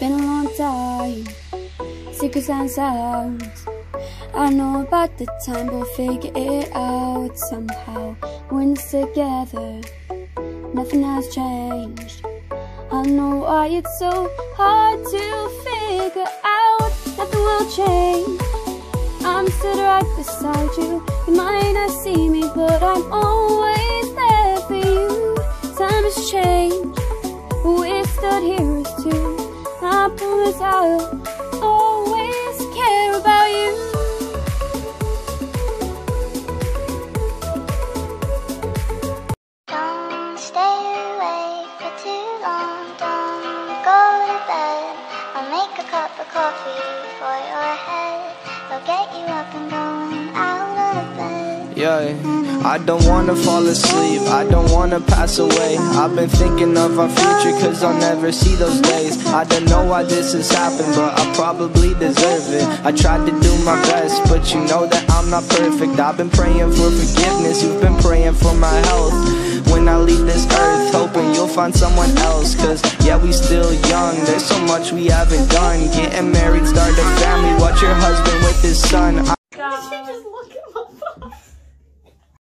been a long time. Secrets and sounds. I know about the time, we'll figure it out somehow. When it's together, nothing has changed. I know why it's so hard to figure out. Nothing will change. I'm still right beside you. You might not see me, but I'm always there for you. Time has changed. We stood here as two. Promise I'll always care about you. Don't stay awake for too long. Don't go to bed. I'll make a cup of coffee for your head. I'll get you up and Yeah, I don't wanna fall asleep, I don't wanna pass away. I've been thinking of our future, cause I'll never see those days. I don't know why this has happened, but I probably deserve it. I tried to do my best, but you know that I'm not perfect. I've been praying for forgiveness, you've been praying for my health. When I leave this earth, hoping you'll find someone else. Cause yeah, we still young, there's so much we haven't done. Getting married, start a family, watch your husband with his son. I